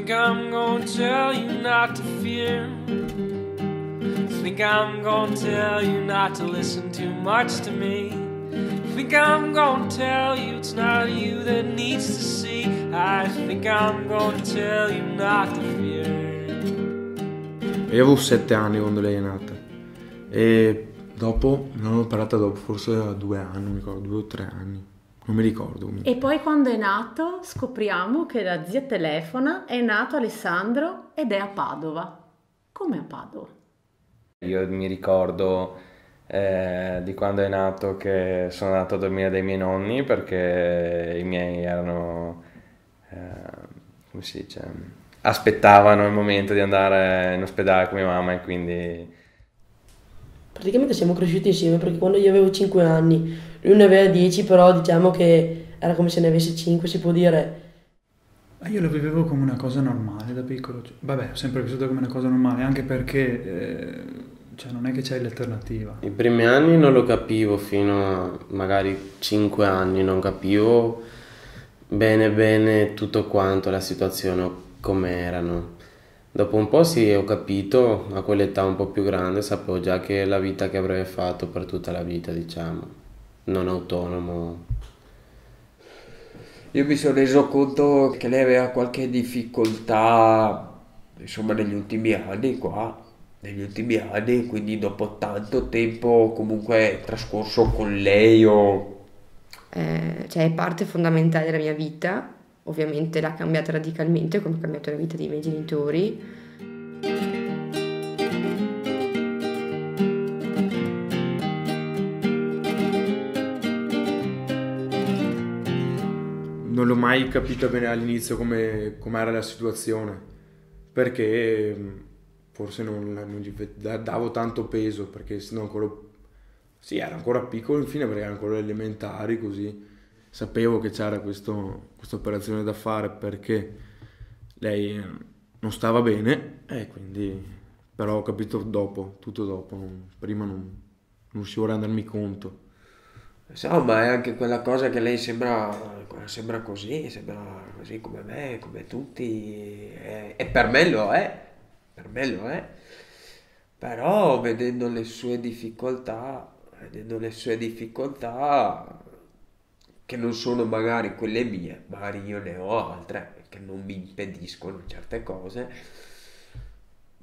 Think I'm gonna tell you not to fear. Think I'm gonna tell you not to listen too much to me. Think I'm gonna tell you it's not you that needs to see. I think I'm gonna tell you not to fear. Io avevo sette anni quando lei è nata e dopo, non l'ho parlata dopo, forse due anni, mi ricordo, due o tre anni, non mi ricordo. E poi quando è nato scopriamo che la zia telefona, è nato Alessandro ed è a Padova. Come a Padova? Io mi ricordo eh, di quando è nato che sono andato a dormire dai miei nonni perché i miei erano, eh, come si dice, aspettavano il momento di andare in ospedale con mia mamma e quindi... Praticamente siamo cresciuti insieme perché quando io avevo 5 anni, lui ne aveva 10, però diciamo che era come se ne avesse 5, si può dire. Io lo vivevo come una cosa normale da piccolo, vabbè, ho sempre vissuto come una cosa normale, anche perché eh, cioè, non è che c'è l'alternativa. I primi anni non lo capivo, fino a magari 5 anni non capivo bene bene tutto quanto, la situazione come erano. Dopo un po' sì, ho capito, a quell'età un po' più grande, sapevo già che la vita che avrei fatto per tutta la vita, diciamo, non autonomo. Io mi sono reso conto che lei aveva qualche difficoltà, insomma, negli ultimi anni qua, negli ultimi anni, quindi dopo tanto tempo comunque trascorso con lei o... Eh, cioè è parte fondamentale della mia vita ovviamente l'ha cambiata radicalmente come ha cambiato la vita dei miei genitori. L'ho mai capito bene all'inizio come era la situazione, perché mm, forse non, non davo tanto peso, perché sennò ancora... Sì, era ancora piccolo infine perché era ancora elementari così sapevo che c'era questa operazione da fare perché lei eh, non stava bene e quindi però ho capito dopo, tutto dopo, prima non, non riuscivo a rendermi conto. Insomma, è anche quella cosa che lei sembra, sembra così, sembra così come me, come tutti, e, e per me lo è, per me lo è. Però vedendo le sue difficoltà, vedendo le sue difficoltà, che non sono magari quelle mie, magari io ne ho altre che non mi impediscono certe cose,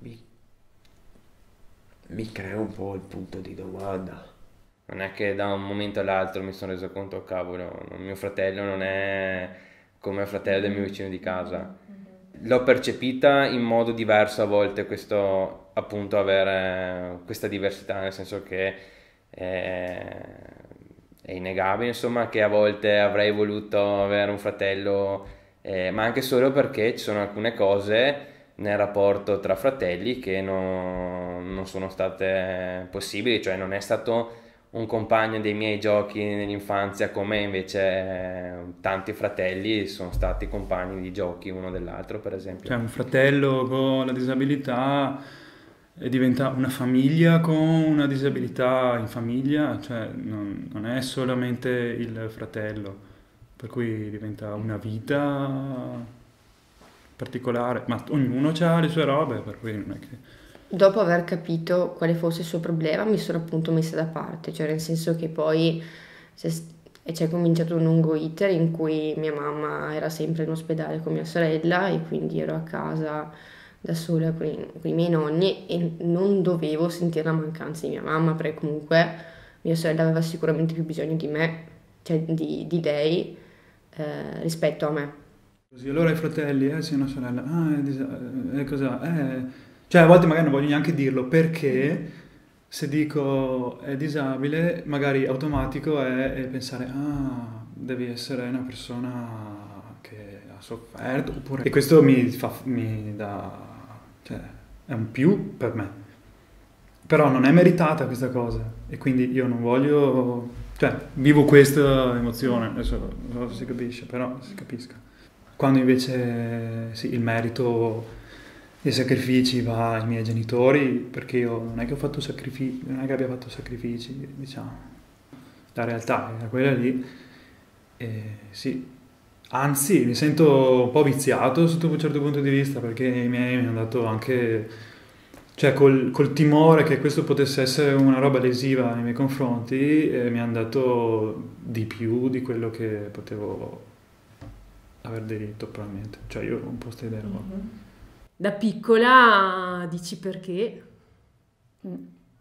mi, mi crea un po' il punto di domanda. Non è che da un momento all'altro mi sono reso conto, cavolo, mio fratello non è come il fratello del mio vicino di casa. L'ho percepita in modo diverso a volte questo appunto avere questa diversità, nel senso che eh, è innegabile insomma che a volte avrei voluto avere un fratello, eh, ma anche solo perché ci sono alcune cose nel rapporto tra fratelli che non, non sono state possibili, cioè non è stato un compagno dei miei giochi nell'infanzia come invece eh, tanti fratelli sono stati compagni di giochi uno dell'altro per esempio. Cioè un fratello con la disabilità diventa una famiglia con una disabilità in famiglia, cioè non, non, è solamente il fratello, per cui diventa una vita particolare, ma ognuno ha le sue robe, per cui non è che... Dopo aver capito quale fosse il suo problema mi sono appunto messa da parte, cioè nel senso che poi c'è cominciato un lungo iter in cui mia mamma era sempre in ospedale con mia sorella e quindi ero a casa da sola con i, con i miei nonni e non dovevo sentire la mancanza di mia mamma perché comunque mia sorella aveva sicuramente più bisogno di me, cioè di, di lei eh, rispetto a me. Così, allora i fratelli, eh sì, una sorella, ah, è, è cosa? Eh. Cioè a volte magari non voglio neanche dirlo perché se dico è disabile, magari automatico è, è pensare, ah, devi essere una persona che ha sofferto, oppure... E questo mi, fa, mi dà cioè, è un più per me. Però non è meritata questa cosa e quindi io non voglio, cioè, vivo questa emozione, adesso non so se si capisce, però si capisca. Quando invece sì, il merito dei sacrifici va ai miei genitori, perché io non è che non è che abbia fatto sacrifici, diciamo. La realtà era quella lì. E sì, Anzi, mi sento un po' viziato sotto un certo punto di vista perché i miei mi hanno dato anche, cioè col, col timore che questo potesse essere una roba lesiva nei miei confronti, eh, mi hanno dato di più di quello che potevo aver diritto probabilmente. Cioè io ho un po' questa idea qua. Da piccola dici perché?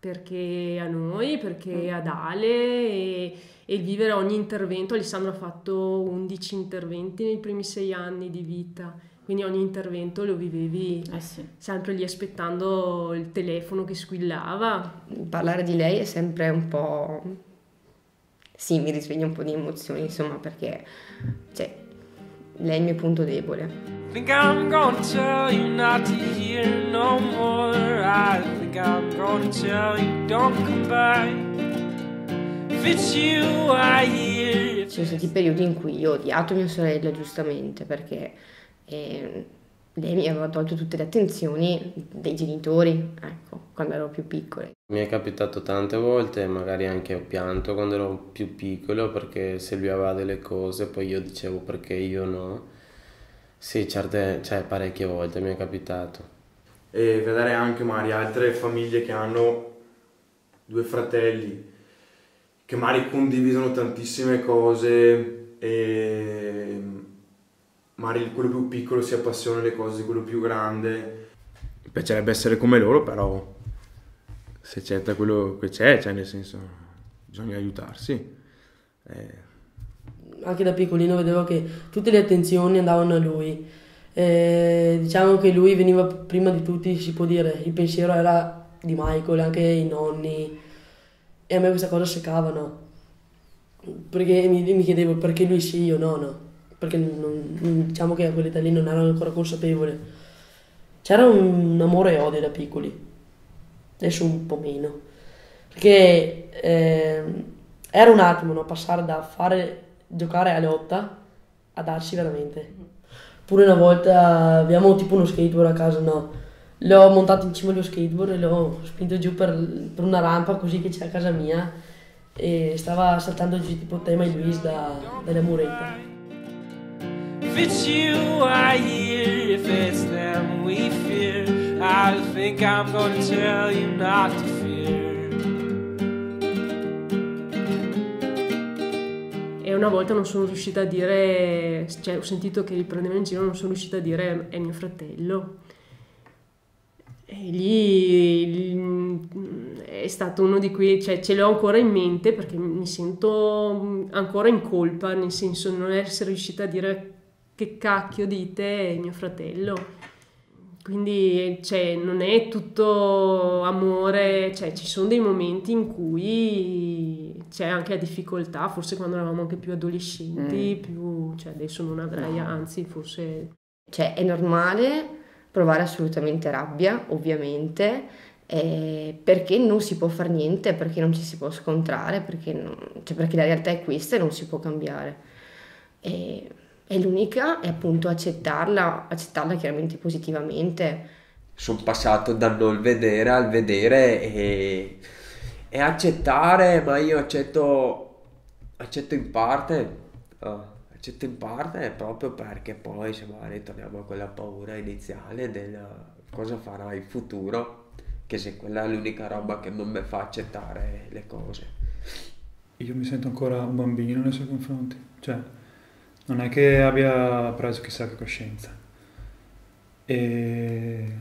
Perché a noi, perché ad Ale e, e vivere ogni intervento. Alessandro ha fatto 11 interventi nei primi sei anni di vita, quindi ogni intervento lo vivevi Eh sì. sempre lì aspettando il telefono che squillava. Parlare di lei è sempre un po'... Sì, mi risveglia un po' di emozioni, insomma, perché cioè, lei è il mio punto debole. Think I'm gonna tell you not to hear no more. I think I'm gonna tell you don't come back. If it's you I hear. Ci sono stati periodi in cui io ho odiato mia sorella, giustamente, perché eh, lei mi aveva tolto tutte le attenzioni dei genitori, ecco, quando ero più piccola. Mi è capitato tante volte, magari anche ho pianto quando ero più piccolo perché se lui aveva delle cose poi io dicevo perché io no. Sì, certe, cioè parecchie volte mi è capitato. e vedere anche magari altre famiglie che hanno due fratelli che magari condividono tantissime cose e magari quello più piccolo si appassiona alle cose quello più grande. Mi piacerebbe essere come loro, però se c'è da quello che c'è, cioè nel senso bisogna aiutarsi. Eh, Anche da piccolino vedevo che tutte le attenzioni andavano a lui. Eh, diciamo che lui veniva prima di tutti, si può dire, il pensiero era di Michael, anche i nonni. E a me questa cosa seccava, no? Perché mi, mi chiedevo perché lui sì, io no, no. Perché non- diciamo che a quell'età lì non ero ancora consapevole. C'era un amore e odio da piccoli, adesso un po' meno. Perché ehm, era un attimo, no? Passare da fare, giocare a lotta a darsi veramente. Pure una volta abbiamo tipo uno skateboard a casa, no? L'ho montato in cima allo skateboard e l'ho spinto giù per, per una rampa così che c'è a casa mia e stava saltando giù tipo tema e Luis da, dalla muretta. If it's you I hear, if it's them we fear, I think I'm gonna tell you not to fear. E una volta non sono riuscita a dire, cioè ho sentito che li prendeva in giro, non sono riuscita a dire è mio fratello. E lì, è stato uno di quei, cioè ce l'ho ancora in mente perché mi sento ancora in colpa, nel senso non essere riuscita a dire che cacchio dite mio fratello. Quindi cioè, non è tutto amore, cioè, ci sono dei momenti in cui c'è anche la difficoltà, forse quando eravamo anche più adolescenti, più, cioè, adesso non avrei, anzi forse Cioè, è normale provare assolutamente rabbia, ovviamente, eh, perché non si può fare niente, perché non ci si può scontrare, perché, non- cioè, perché la realtà è questa e non si può cambiare. E, e l'unica è appunto accettarla, accettarla chiaramente positivamente. sono passato dal non vedere al vedere e, e accettare, ma io accetto, accetto in parte, ah, accetto in parte proprio perché poi se magari torniamo a quella paura iniziale del cosa farà in futuro, che se quella è l'unica roba che non mi fa accettare le cose. Io mi sento ancora un bambino nei suoi confronti, cioè non è che abbia preso chissà che coscienza. E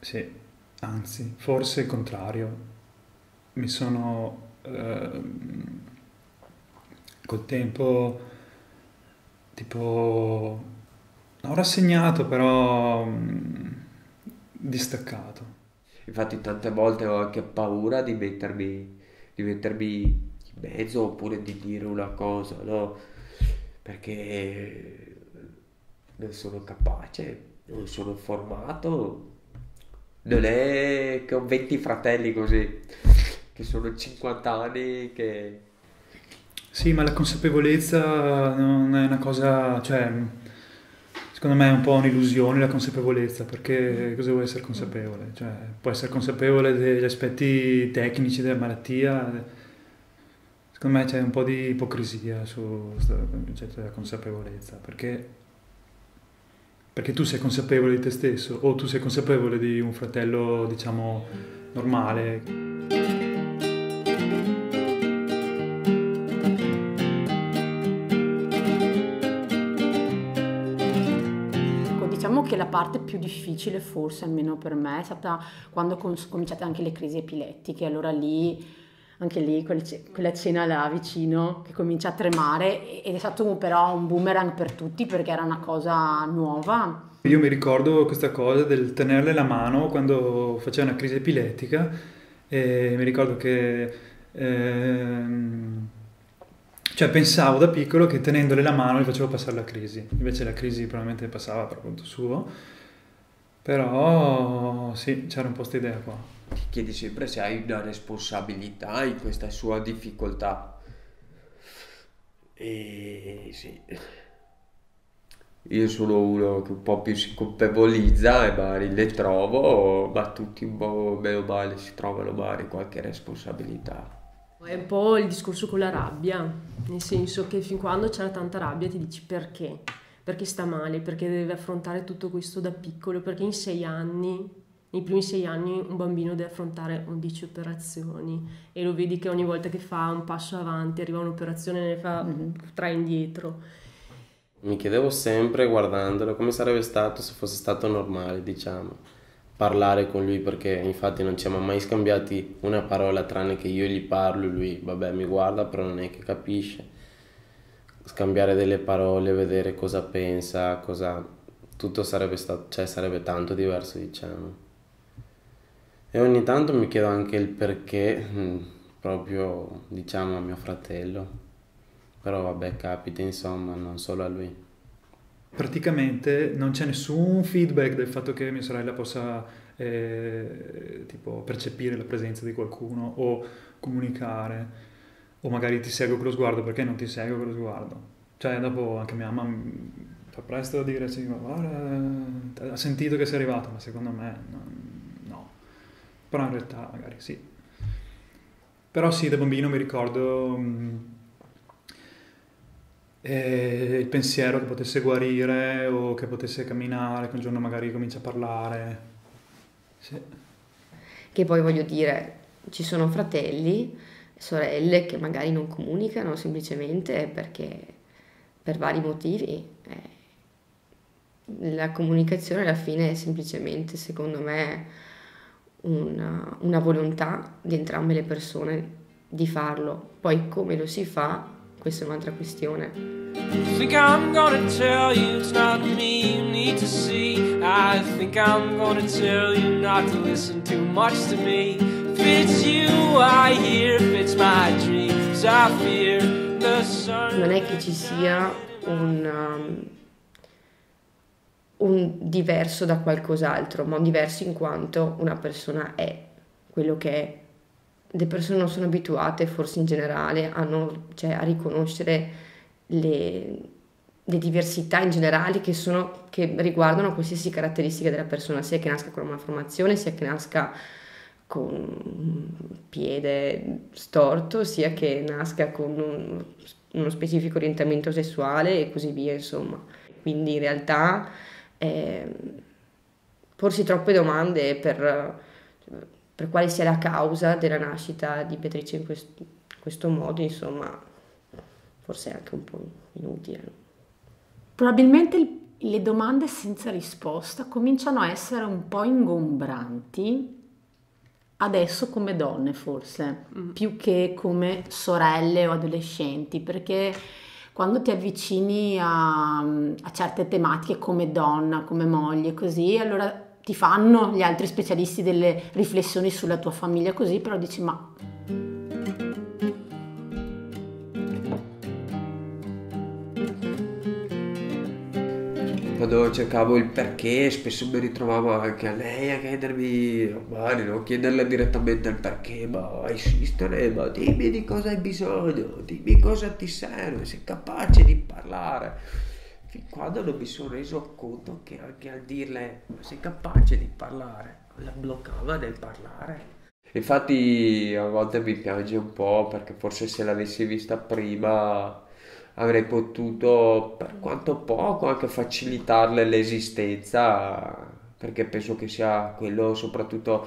sì, anzi, forse il contrario. Mi sono ehm, col tempo tipo non rassegnato, però mm, distaccato. Infatti tante volte ho anche paura di mettermi, di mettermi in mezzo oppure di dire una cosa, no? Perché non sono capace, non sono formato. Non è che ho 20 fratelli così, che sono 50 anni che... Sì, ma la consapevolezza non è una cosa, cioè, secondo me è un po' un'illusione la consapevolezza, perché cosa vuoi essere consapevole? Cioè, puoi essere consapevole degli aspetti tecnici della malattia, secondo me c'è un po' di ipocrisia su questo concetto della consapevolezza, perché, perché tu sei consapevole di te stesso o tu sei consapevole di un fratello, diciamo, normale. Ecco, diciamo che la parte più difficile, forse almeno per me, è stata quando sono cominciate anche le crisi epilettiche. Allora lì, anche lì, quel quella cena là vicino che comincia a tremare ed è stato però un boomerang per tutti perché era una cosa nuova. Io mi ricordo questa cosa del tenerle la mano quando faceva una crisi epilettica e mi ricordo che ehm, cioè pensavo da piccolo che tenendole la mano gli facevo passare la crisi, invece la crisi probabilmente passava per conto suo, però sì, c'era un po' questa idea qua. Ti chiedi sempre se hai una responsabilità in questa sua difficoltà. E sì. Io sono uno che un po' più si colpevolizza e magari le trovo, ma tutti un po' meno male si trovano magari qualche responsabilità. È un po' il discorso con la rabbia, nel senso che fin quando c'era tanta rabbia ti dici perché? Perché sta male, perché deve affrontare tutto questo da piccolo, perché in sei anni, nei primi sei anni un bambino deve affrontare 11 operazioni e lo vedi che ogni volta che fa un passo avanti, arriva un'operazione ne fa tre indietro. Mi chiedevo sempre guardandolo come sarebbe stato se fosse stato normale, diciamo, parlare con lui perché infatti non ci siamo mai scambiati una parola tranne che io gli parlo e lui, vabbè, mi guarda però non è che capisce. Scambiare delle parole, vedere cosa pensa, cosa... tutto sarebbe stato, cioè sarebbe tanto diverso, diciamo. E ogni tanto mi chiedo anche il perché, mm, proprio, diciamo, a mio fratello. Però vabbè, capita, insomma, non solo a lui. Praticamente non c'è nessun feedback del fatto che mia sorella possa eh, tipo percepire la presenza di qualcuno o comunicare o magari ti segue con lo sguardo perché non ti segue con lo sguardo. Cioè dopo anche mia mamma mm, fa presto a dire sì, guarda, ha sentito che sei arrivato, ma secondo me no, no. Però in realtà magari sì. Però sì, da bambino mi ricordo mm, eh, il pensiero che potesse guarire o che potesse camminare, che un giorno magari comincia a parlare. Sì. Che poi voglio dire, ci sono fratelli, sorelle che magari non comunicano semplicemente perché per vari motivi. eh, la comunicazione alla fine è semplicemente, secondo me, una, una volontà di entrambe le persone di farlo. Poi come lo si fa, questa è un'altra questione. think I'm gonna tell you it's not me you need to see. I think I'm gonna tell you not to listen too much to me. If it's you I hear, if it's my dreams I fear, the sun. Non è che ci sia un, um, un diverso da qualcos'altro, ma un diverso in quanto una persona è quello che è. Le persone non sono abituate, forse in generale, a, non- cioè, a riconoscere le, le diversità in generale che, sono, che riguardano qualsiasi caratteristica della persona, sia che nasca con una malformazione, sia che nasca con un piede storto, sia che nasca con un- uno specifico orientamento sessuale e così via, insomma. Quindi in realtà ehm, porsi troppe domande per, per quale sia la causa della nascita di Beatrice in quest- questo modo, insomma, forse è anche un po' inutile. Probabilmente il- le domande senza risposta cominciano a essere un po' ingombranti adesso come donne forse, più che come sorelle o adolescenti, perché quando ti avvicini a, a certe tematiche come donna, come moglie, così, allora ti fanno gli altri specialisti delle riflessioni sulla tua famiglia così, però dici ma Quando cercavo il perché, spesso mi ritrovavo anche a lei a chiedermi, magari non chiederle direttamente il perché, ma a insistere, ma dimmi di cosa hai bisogno, dimmi cosa ti serve, sei capace di parlare. Fin quando non mi sono reso conto che anche al dirle, sei capace di parlare, la bloccava nel parlare. Infatti a volte mi piange un po' perché forse se l'avessi vista prima avrei potuto, per quanto poco, anche facilitarle l'esistenza, perché penso che sia quello soprattutto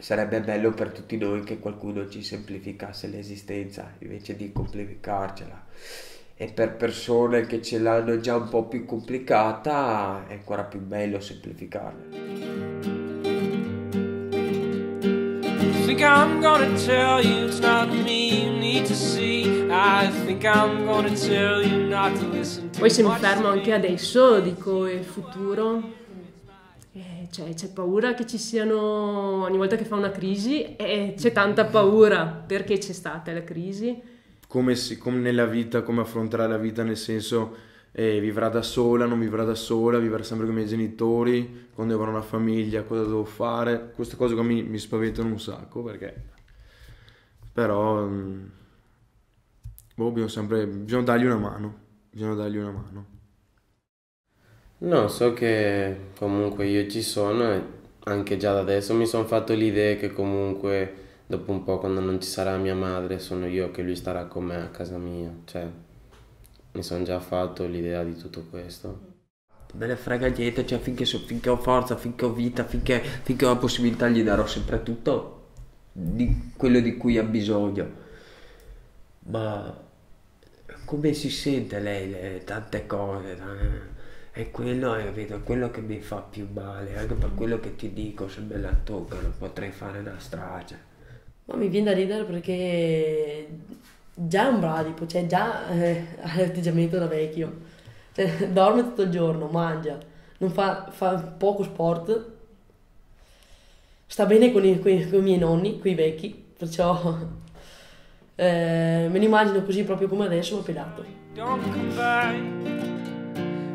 sarebbe bello per tutti noi che qualcuno ci semplificasse l'esistenza invece di complicarcela. E per persone che ce l'hanno già un po' più complicata è ancora più bello semplificarla. Think I'm gonna tell you it's not me you need to see. I think I'm gonna tell you not to listen to Poi se mi fermo anche adesso, dico il futuro. Eh, cioè, c'è paura che ci siano, ogni volta che fa una crisi, eh, c'è tanta paura perché c'è stata la crisi. Come, si, come nella vita, come affronterà la vita, nel senso eh, vivrà da sola, non vivrà da sola, vivrà sempre con i miei genitori, quando avrò una famiglia, cosa devo fare. Queste cose qua mi, mi spaventano un sacco perché... Però... mh, Boh, bisogna sempre... Bisogna dargli una mano. Bisogna dargli una mano. No, so che comunque io ci sono e anche già da adesso mi sono fatto l'idea che comunque dopo un po' quando non ci sarà mia madre sono io che lui starà con me a casa mia, cioè mi sono già fatto l'idea di tutto questo. me ne frega niente, cioè finché, so- finché ho forza, finché ho vita, finché, finché ho la possibilità gli darò sempre tutto di quello di cui ha bisogno. Ma come si sente lei le tante cose? eh? E quello è, vedo, quello che mi fa più male, anche per quello che ti dico, se me la toccano potrei fare una strage. Ma mi viene da ridere perché già è un bradipo, cioè già eh, ha l'atteggiamento da vecchio. Cioè, dorme tutto il giorno, mangia, non fa, fa poco sport, sta bene con i, con i- con i miei nonni, con i vecchi, perciò eh, me lo immagino così proprio come adesso, ma pelato.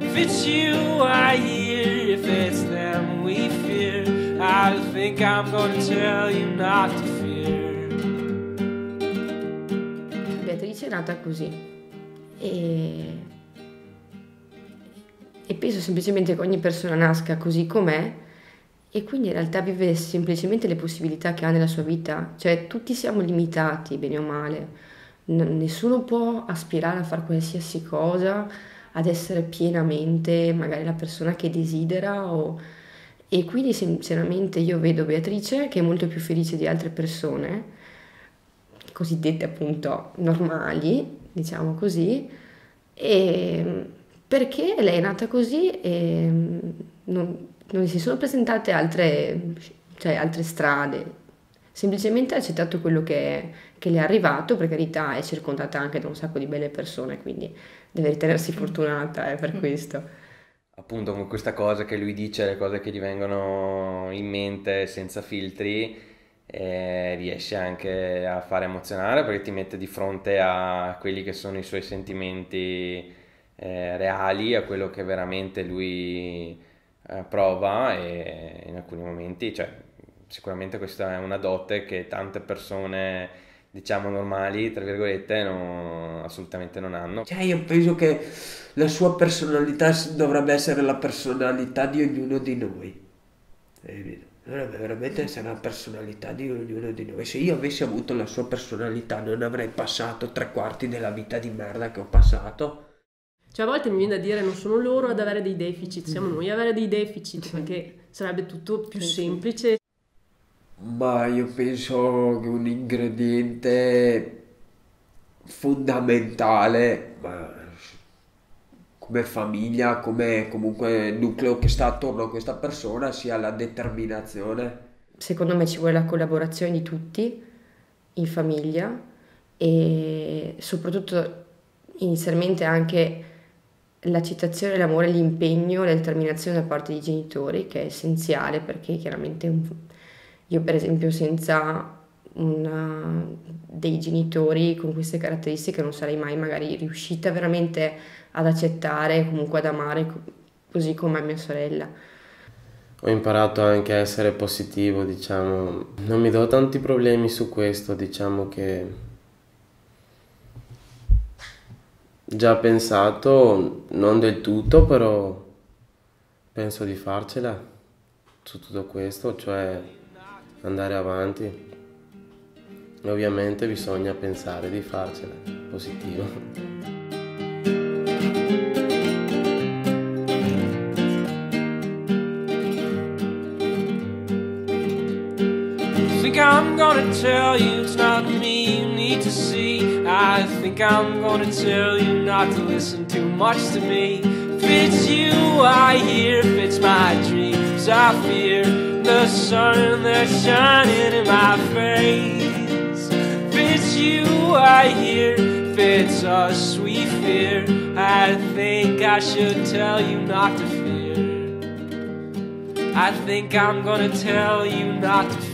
If it's you I hear, if it's them we fear, I think I'm gonna tell you not to è nata così. E, e penso semplicemente che ogni persona nasca così com'è e quindi in realtà vive semplicemente le possibilità che ha nella sua vita, cioè tutti siamo limitati, bene o male, N- nessuno può aspirare a fare qualsiasi cosa, ad essere pienamente magari la persona che desidera o... e quindi sinceramente io vedo Beatrice che è molto più felice di altre persone cosiddette appunto normali, diciamo così, e perché lei è nata così e non, non si sono presentate altre, cioè, altre strade, semplicemente ha accettato quello che, che le è arrivato, per carità è circondata anche da un sacco di belle persone, quindi deve ritenersi fortunata eh, per questo. appunto con questa cosa che lui dice, le cose che gli vengono in mente senza filtri, eh, riesce anche a fare emozionare perché ti mette di fronte a quelli che sono i suoi sentimenti eh, reali, a quello che veramente lui eh, prova e in alcuni momenti, cioè, sicuramente questa è una dote che tante persone, diciamo normali, tra virgolette, non- assolutamente non hanno. Cioè, io penso che la sua personalità dovrebbe essere la personalità di ognuno di noi. Eh, Dovrebbe veramente essere la personalità di ognuno di noi. Se io avessi avuto la sua personalità, non avrei passato tre quarti della vita di merda che ho passato. Cioè a volte mi viene da dire non sono loro ad avere dei deficit, siamo noi ad avere dei deficit perché sarebbe tutto più semplice. Ma io penso che un ingrediente fondamentale, ma come famiglia, come comunque nucleo che sta attorno a questa persona, sia la determinazione. Secondo me ci vuole la collaborazione di tutti in famiglia e soprattutto inizialmente anche l'accettazione, l'amore, l'impegno, la determinazione da parte dei genitori che è essenziale perché chiaramente io per esempio senza una- dei genitori con queste caratteristiche non sarei mai magari riuscita veramente ad accettare, comunque ad amare co- così come mia sorella. Ho imparato anche a essere positivo, diciamo. Non mi do tanti problemi su questo, diciamo che già pensato, non del tutto, però penso di farcela su tutto questo, cioè andare avanti. Ovviamente bisogna pensare di farcela, positivo. think I'm gonna tell you it's not me you need to see. I think I'm gonna tell you not to listen too much to me. If it's you I hear, if it's my dreams I fear, the sun that's shining in my face. You I hear, if it's us we fear, I think I should tell you not to fear. I think I'm gonna tell you not to fear.